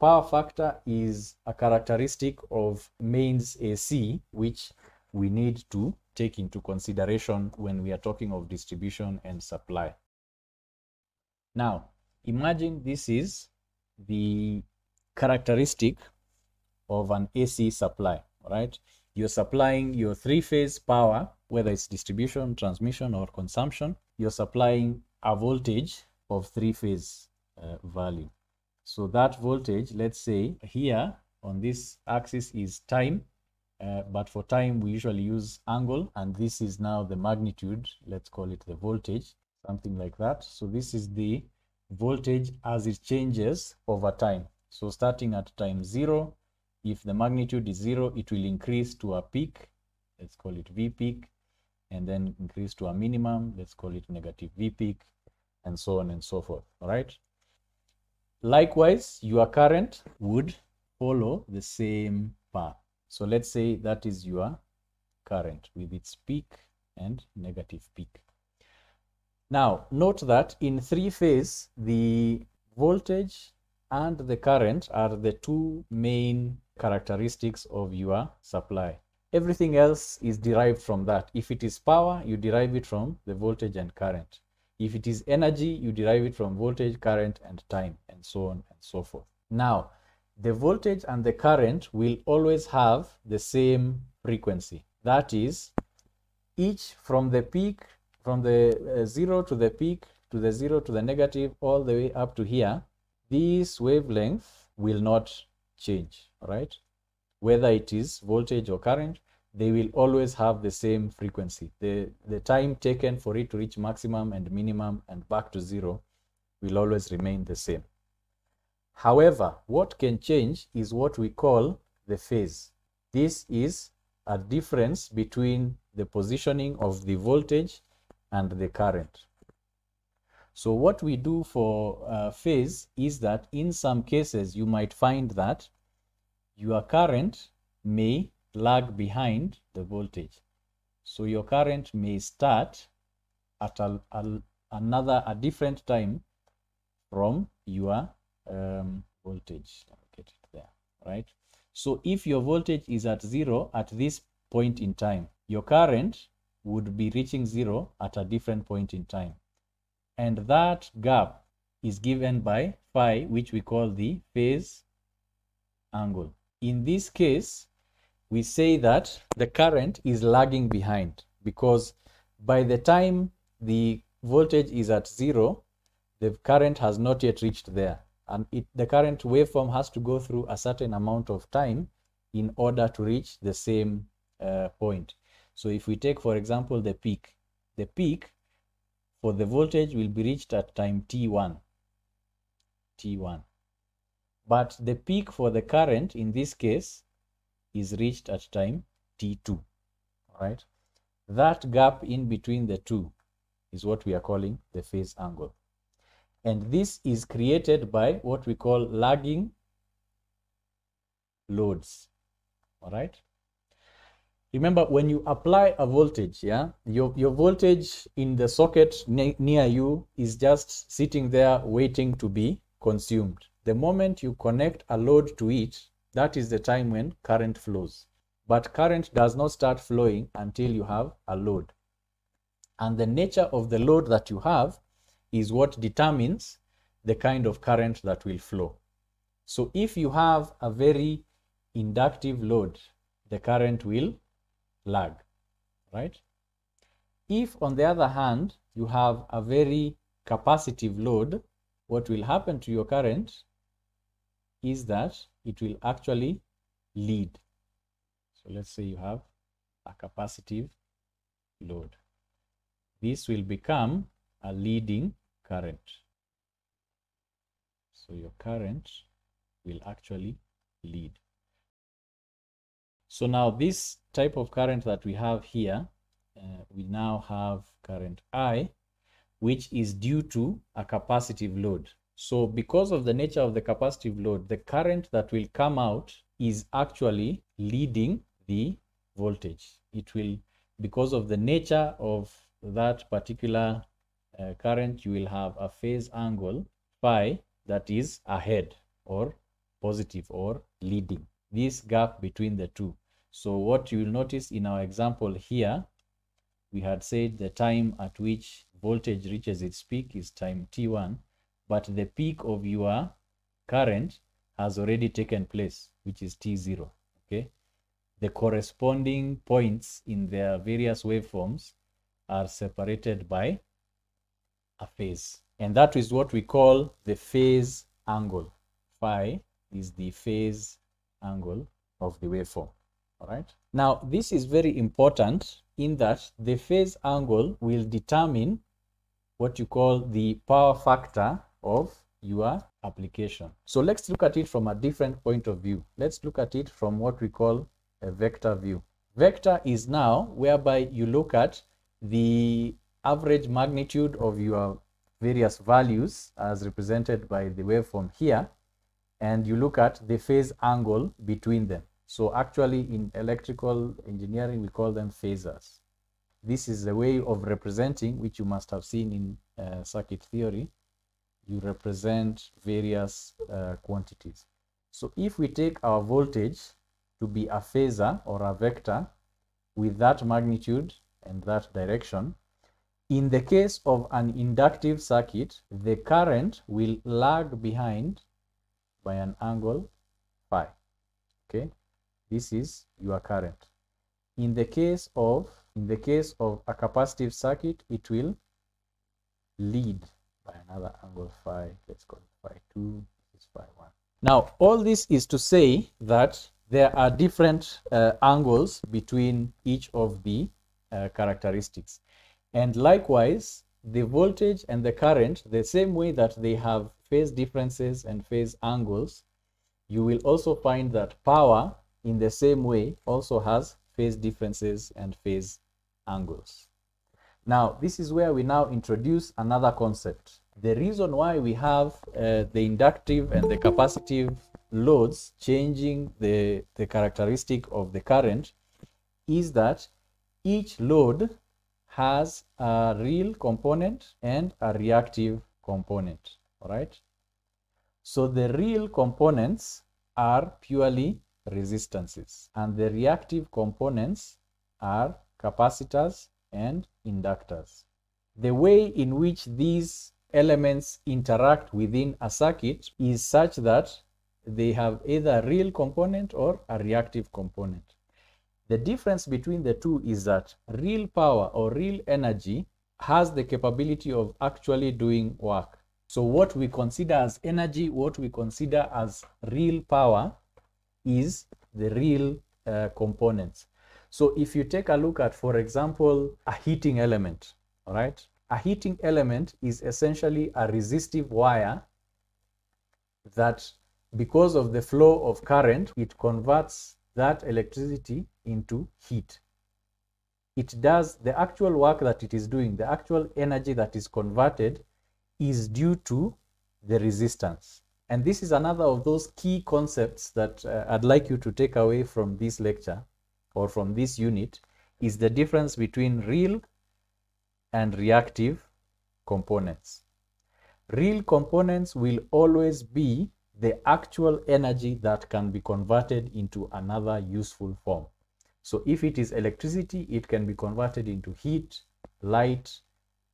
Power factor is a characteristic of mains AC, which we need to take into consideration when we are talking of distribution and supply. Now, imagine this is the characteristic of an AC supply, right? You're supplying your three-phase power, whether it's distribution, transmission, or consumption. You're supplying a voltage of three-phase uh, value. So that voltage, let's say here on this axis is time, uh, but for time we usually use angle, and this is now the magnitude, let's call it the voltage, something like that. So this is the voltage as it changes over time. So starting at time zero, if the magnitude is zero, it will increase to a peak, let's call it V peak, and then increase to a minimum, let's call it negative V peak, and so on and so forth, all right? Likewise, your current would follow the same path. So let's say that is your current with its peak and negative peak. Now, note that in three phase, the voltage and the current are the two main characteristics of your supply. Everything else is derived from that. If it is power, you derive it from the voltage and current. If it is energy, you derive it from voltage, current, and time, and so on and so forth. Now, the voltage and the current will always have the same frequency. That is, each from the peak, from the uh, zero to the peak, to the zero to the negative, all the way up to here, this wavelength will not change, right? Whether it is voltage or current, they will always have the same frequency. The, the time taken for it to reach maximum and minimum and back to zero will always remain the same. However, what can change is what we call the phase. This is a difference between the positioning of the voltage and the current. So what we do for uh, phase is that in some cases you might find that your current may lag behind the voltage. So your current may start at a, a, another, a different time from your um, voltage. Let me get it there, right? So if your voltage is at zero at this point in time, your current would be reaching zero at a different point in time. And that gap is given by phi, which we call the phase angle. In this case, we say that the current is lagging behind because by the time the voltage is at zero, the current has not yet reached there. And it, the current waveform has to go through a certain amount of time in order to reach the same uh, point. So if we take, for example, the peak, the peak for the voltage will be reached at time t1. t1. But the peak for the current in this case is reached at time t2 right that gap in between the two is what we are calling the phase angle. And this is created by what we call lagging loads all right remember when you apply a voltage yeah your, your voltage in the socket ne near you is just sitting there waiting to be consumed. The moment you connect a load to it that is the time when current flows. But current does not start flowing until you have a load. And the nature of the load that you have is what determines the kind of current that will flow. So if you have a very inductive load, the current will lag, right? If, on the other hand, you have a very capacitive load, what will happen to your current is that it will actually lead. So let's say you have a capacitive load. This will become a leading current. So your current will actually lead. So now this type of current that we have here, uh, we now have current I, which is due to a capacitive load. So because of the nature of the capacitive load, the current that will come out is actually leading the voltage. It will, because of the nature of that particular uh, current, you will have a phase angle phi that is ahead or positive or leading. This gap between the two. So what you will notice in our example here we had said the time at which voltage reaches its peak is time t1 but the peak of your current has already taken place which is t0 okay? The corresponding points in their various waveforms are separated by a phase. And that is what we call the phase angle. Phi is the phase angle of the waveform all right? Now this is very important in that the phase angle will determine what you call the power factor of your application. So let's look at it from a different point of view. Let's look at it from what we call a vector view. Vector is now whereby you look at the average magnitude of your various values as represented by the waveform here and you look at the phase angle between them. So actually in electrical engineering we call them phasors this is a way of representing which you must have seen in uh, circuit theory you represent various uh, quantities so if we take our voltage to be a phasor or a vector with that magnitude and that direction in the case of an inductive circuit, the current will lag behind by an angle phi. Okay, this is your current. In the case of in the case of a capacitive circuit, it will lead by another angle phi. Let's call it phi two. This is phi one. Now, all this is to say that there are different uh, angles between each of the uh, characteristics. And likewise, the voltage and the current, the same way that they have phase differences and phase angles, you will also find that power in the same way also has phase differences and phase angles. Now, this is where we now introduce another concept. The reason why we have uh, the inductive and the capacitive loads changing the, the characteristic of the current is that each load has a real component and a reactive component, all right? So the real components are purely resistances and the reactive components are capacitors and inductors. The way in which these elements interact within a circuit is such that they have either a real component or a reactive component. The difference between the two is that real power or real energy has the capability of actually doing work. So what we consider as energy, what we consider as real power is the real uh, components. So if you take a look at, for example, a heating element, all right? A heating element is essentially a resistive wire that because of the flow of current, it converts that electricity into heat. It does the actual work that it is doing, the actual energy that is converted is due to the resistance. And this is another of those key concepts that uh, I'd like you to take away from this lecture or from this unit is the difference between real and reactive components. Real components will always be the actual energy that can be converted into another useful form. So if it is electricity, it can be converted into heat, light,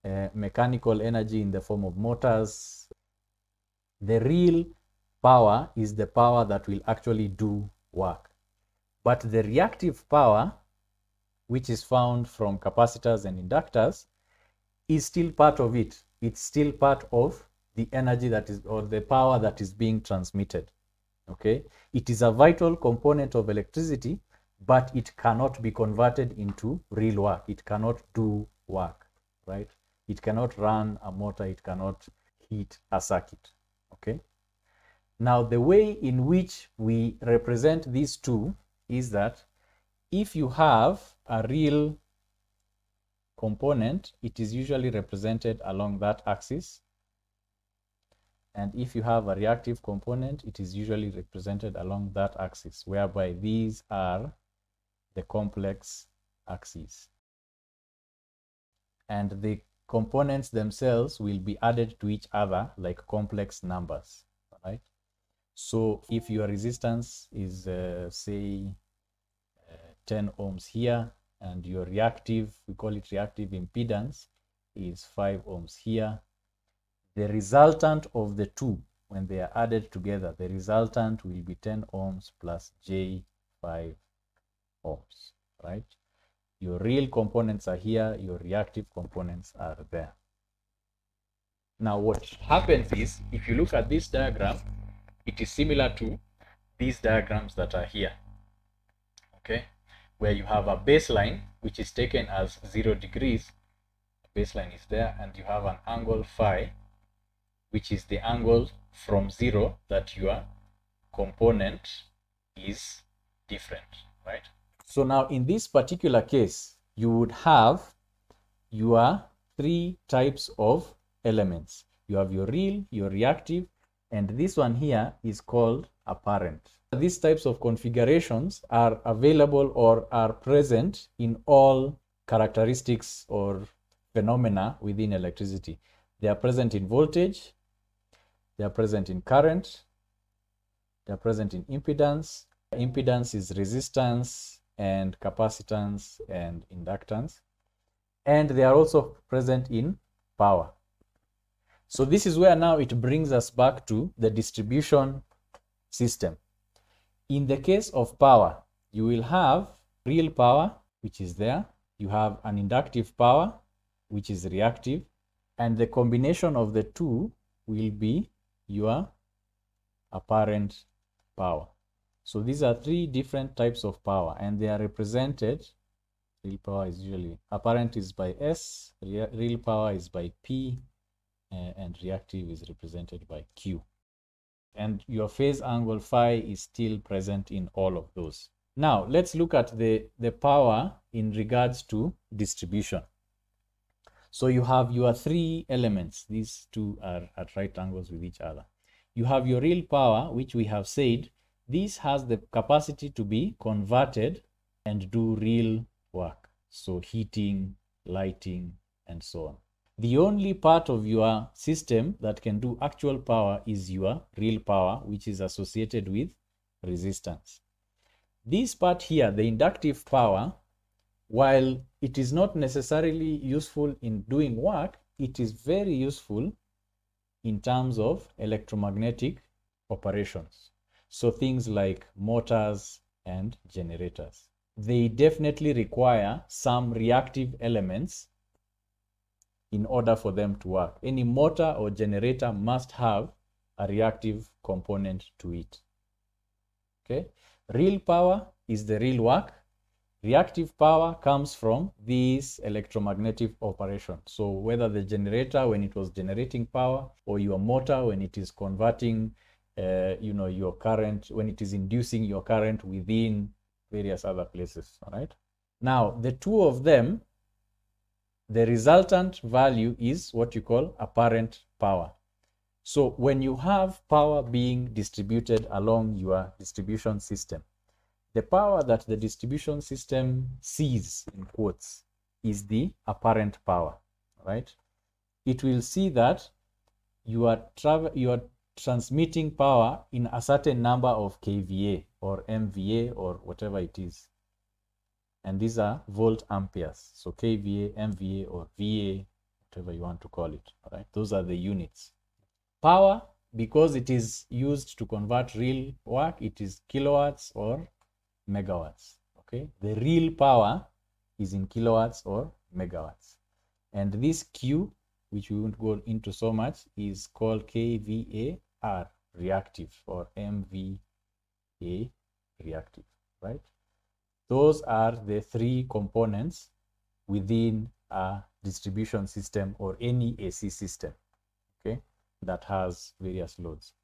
uh, mechanical energy in the form of motors. The real power is the power that will actually do work. But the reactive power, which is found from capacitors and inductors, is still part of it. It's still part of the energy that is, or the power that is being transmitted. Okay? It is a vital component of electricity, but it cannot be converted into real work. It cannot do work, right? It cannot run a motor, it cannot heat a circuit, okay? Now, the way in which we represent these two is that if you have a real component, it is usually represented along that axis. And if you have a reactive component, it is usually represented along that axis, whereby these are the complex axes. And the components themselves will be added to each other like complex numbers, right? So if your resistance is, uh, say, 10 ohms here, and your reactive, we call it reactive impedance, is 5 ohms here, the resultant of the two, when they are added together, the resultant will be 10 ohms plus J 5 ohms, right? Your real components are here, your reactive components are there. Now what happens is, if you look at this diagram, it is similar to these diagrams that are here, okay? Where you have a baseline, which is taken as zero degrees, baseline is there, and you have an angle phi, which is the angle from zero that your component is different, right? So now in this particular case, you would have your three types of elements. You have your real, your reactive, and this one here is called apparent. These types of configurations are available or are present in all characteristics or phenomena within electricity. They are present in voltage, they are present in current, they are present in impedance. Impedance is resistance and capacitance and inductance. And they are also present in power. So this is where now it brings us back to the distribution system. In the case of power, you will have real power, which is there. You have an inductive power, which is reactive. And the combination of the two will be your apparent power. So these are three different types of power and they are represented. Real power is usually apparent is by S, real power is by P, uh, and reactive is represented by Q. And your phase angle phi is still present in all of those. Now, let's look at the, the power in regards to distribution. So you have your three elements. These two are at right angles with each other. You have your real power, which we have said, this has the capacity to be converted and do real work. So heating, lighting, and so on. The only part of your system that can do actual power is your real power, which is associated with resistance. This part here, the inductive power, while it is not necessarily useful in doing work, it is very useful in terms of electromagnetic operations. So things like motors and generators. They definitely require some reactive elements in order for them to work. Any motor or generator must have a reactive component to it. Okay, real power is the real work. Reactive power comes from this electromagnetic operation. So whether the generator when it was generating power or your motor when it is converting uh, you know your current when it is inducing your current within various other places all right now the two of them the resultant value is what you call apparent power. So when you have power being distributed along your distribution system, the power that the distribution system sees in quotes is the apparent power, right? It will see that you are travel you are transmitting power in a certain number of kVA or MVA or whatever it is and these are volt amperes. So kva mva or va whatever you want to call it all right? Those are the units. Power because it is used to convert real work it is kilowatts or megawatts okay? The real power is in kilowatts or megawatts. And this q which we won't go into so much is called kvar reactive or mva reactive right those are the three components within a distribution system or any AC system, okay, that has various loads.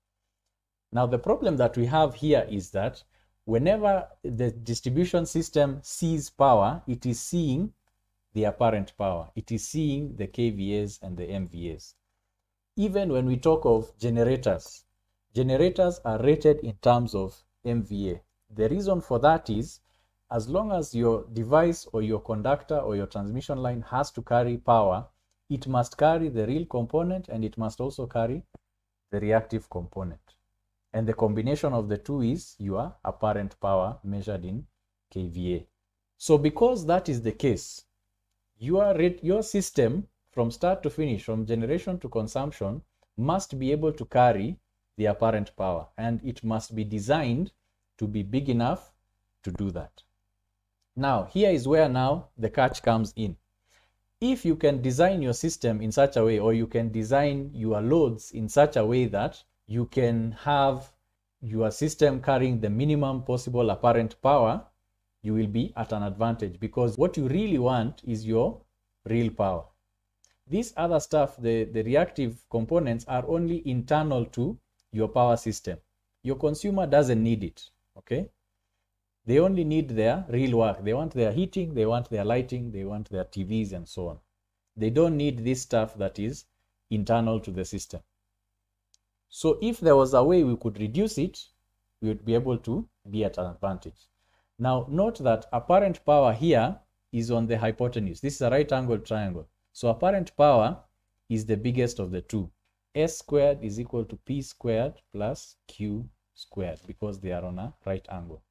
Now, the problem that we have here is that whenever the distribution system sees power, it is seeing the apparent power. It is seeing the KVAs and the MVAs. Even when we talk of generators, generators are rated in terms of MVA. The reason for that is as long as your device or your conductor or your transmission line has to carry power, it must carry the real component and it must also carry the reactive component. And the combination of the two is your apparent power measured in kVA. So because that is the case, your, your system from start to finish, from generation to consumption, must be able to carry the apparent power and it must be designed to be big enough to do that. Now, here is where now the catch comes in. If you can design your system in such a way or you can design your loads in such a way that you can have your system carrying the minimum possible apparent power, you will be at an advantage because what you really want is your real power. This other stuff, the, the reactive components are only internal to your power system. Your consumer doesn't need it, okay? They only need their real work. They want their heating, they want their lighting, they want their TVs and so on. They don't need this stuff that is internal to the system. So if there was a way we could reduce it, we would be able to be at an advantage. Now note that apparent power here is on the hypotenuse. This is a right angle triangle. So apparent power is the biggest of the two. S squared is equal to P squared plus Q squared because they are on a right angle,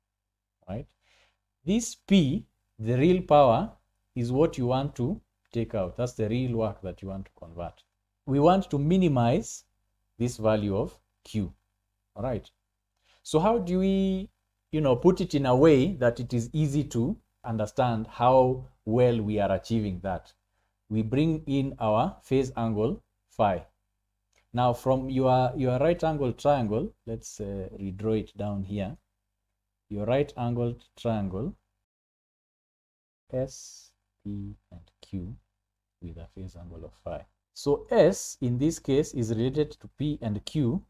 right? This P, the real power, is what you want to take out. That's the real work that you want to convert. We want to minimize this value of Q, all right? So how do we, you know, put it in a way that it is easy to understand how well we are achieving that? We bring in our phase angle phi. Now from your, your right angle triangle, let's uh, redraw it down here. Your right angled triangle, S, P, and Q with a phase angle of phi. So S in this case is related to P and Q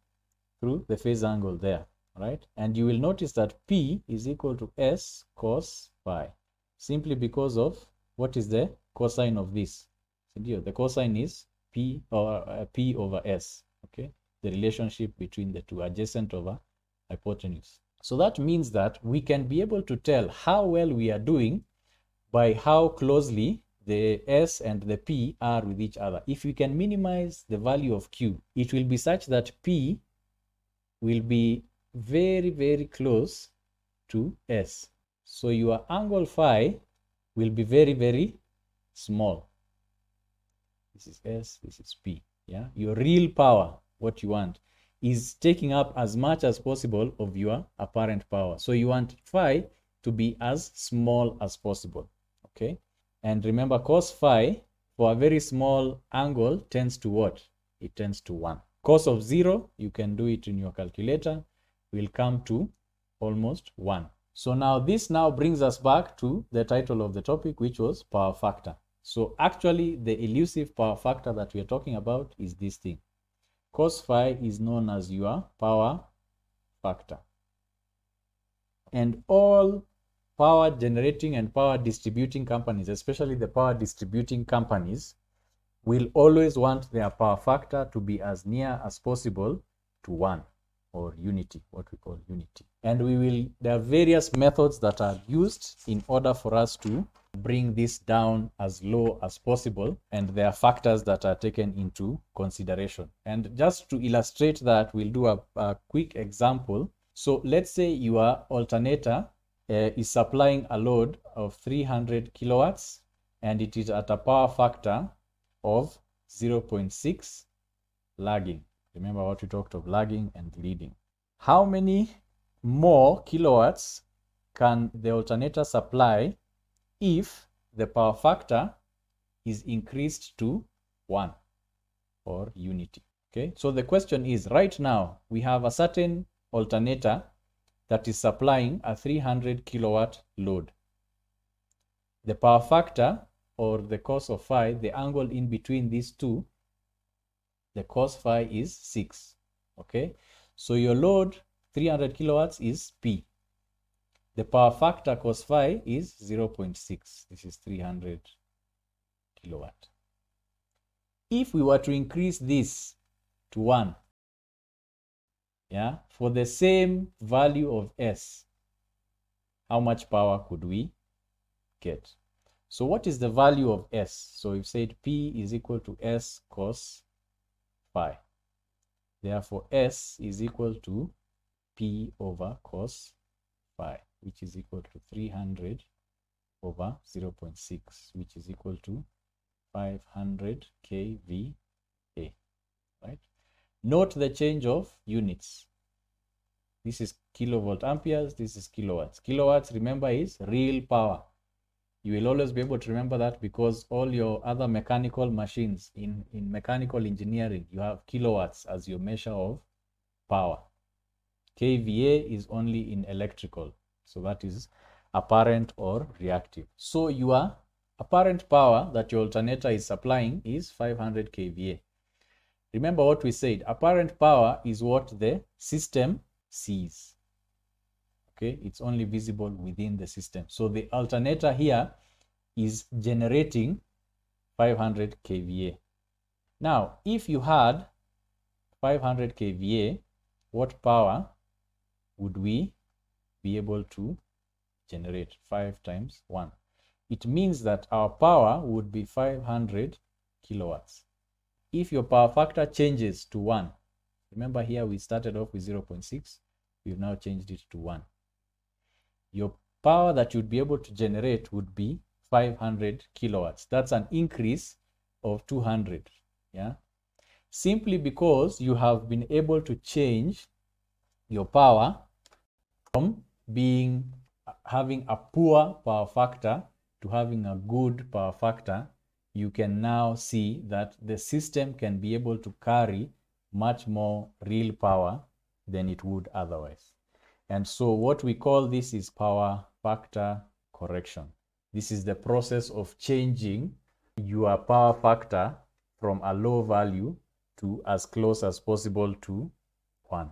through the phase angle there, right? And you will notice that P is equal to S cos phi simply because of what is the cosine of this. So The cosine is P or uh, P over S, okay? The relationship between the two adjacent over hypotenuse. So that means that we can be able to tell how well we are doing by how closely the S and the P are with each other. If we can minimize the value of Q, it will be such that P will be very, very close to S. So your angle phi will be very, very small. This is S, this is P. Yeah, your real power, what you want, is taking up as much as possible of your apparent power. So you want phi to be as small as possible. Okay. And remember cos phi for a very small angle tends to what? It tends to 1. Cos of 0, you can do it in your calculator, will come to almost 1. So now this now brings us back to the title of the topic, which was power factor. So actually the elusive power factor that we are talking about is this thing. Cos phi is known as your power factor. And all power generating and power distributing companies, especially the power distributing companies, will always want their power factor to be as near as possible to 1 or unity, what we call unity. And we will, there are various methods that are used in order for us to bring this down as low as possible. And there are factors that are taken into consideration. And just to illustrate that, we'll do a, a quick example. So let's say your alternator uh, is supplying a load of 300 kilowatts and it is at a power factor of 0.6 lagging. Remember what we talked of lagging and leading. How many more kilowatts can the alternator supply if the power factor is increased to 1 or unity? Okay, so the question is right now we have a certain alternator that is supplying a 300 kilowatt load. The power factor or the cos of phi, the angle in between these two, the cos phi is 6. Okay, so your load 300 kilowatts is P. The power factor cos phi is 0.6. This is 300 kilowatt. If we were to increase this to 1, yeah, for the same value of S, how much power could we get? So what is the value of S? So we've said P is equal to S cos phi. Therefore, S is equal to p over cos phi, which is equal to 300 over 0.6, which is equal to 500 kVA, right? Note the change of units. This is kilovolt amperes, this is kilowatts. Kilowatts, remember, is real power. You will always be able to remember that because all your other mechanical machines in, in mechanical engineering, you have kilowatts as your measure of power. kVA is only in electrical. So that is apparent or reactive. So your apparent power that your alternator is supplying is 500 kVA. Remember what we said, apparent power is what the system sees. Okay, it's only visible within the system. So the alternator here is generating 500 kVA. Now, if you had 500 kVA, what power would we be able to generate 5 times 1? It means that our power would be 500 kilowatts. If your power factor changes to 1, remember here we started off with 0.6, we've now changed it to 1. Your power that you'd be able to generate would be 500 kilowatts. That's an increase of 200. Yeah. Simply because you have been able to change your power from being having a poor power factor to having a good power factor, you can now see that the system can be able to carry much more real power than it would otherwise. And so what we call this is power factor correction. This is the process of changing your power factor from a low value to as close as possible to 1.